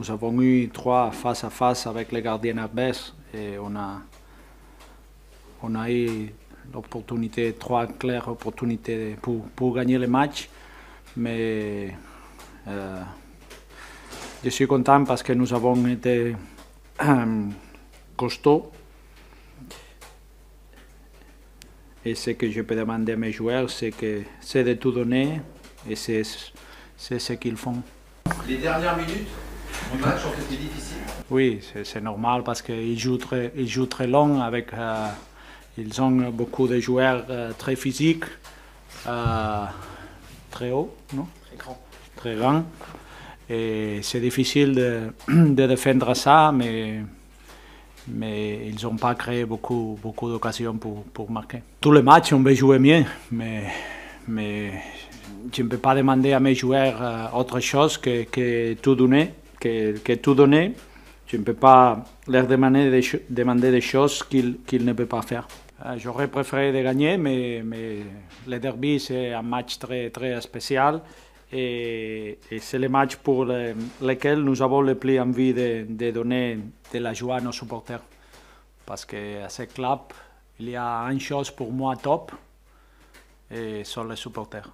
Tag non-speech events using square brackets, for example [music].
nous avons eu trois face à face avec les gardiens adverses et on a, on eu l'opportunité, trois claires opportunités pour, gagner le match. Mais euh, je suis content parce que nous avons été [clears throat] costauds. Et ce que je peux demander à mes joueurs, c'est que c'est de tout donner et c'est ce qu'ils font. Les dernières minutes du match ont été difficiles Oui, c'est normal parce qu'ils jouent très, ils jouent très long avec. euh, ils ont beaucoup de joueurs euh, très physiques, euh, très hauts, non? Très grand. Très grands. Et c'est difficile de, [clears throat] de défendre ça, mais, mais ils n'ont pas créé beaucoup, beaucoup d'occasions pour, pour marquer. Tous les matchs, on veut jouer mieux, mais, mais je ne peux pas demander à mes joueurs autre chose que, que tout donner. Que, tout donner. Je ne peux pas leur demander des, choses qu'ils ne peuvent pas faire. Euh, J'aurais préféré gagner, mais, le derby, c'est un match très, très spécial. Et, c'est le match pour le- lequel nous avons le plus envie de, de donner de la joie à nos supporters. Parce qu'à ce club, il y a une chose pour moi top, et sont les supporters.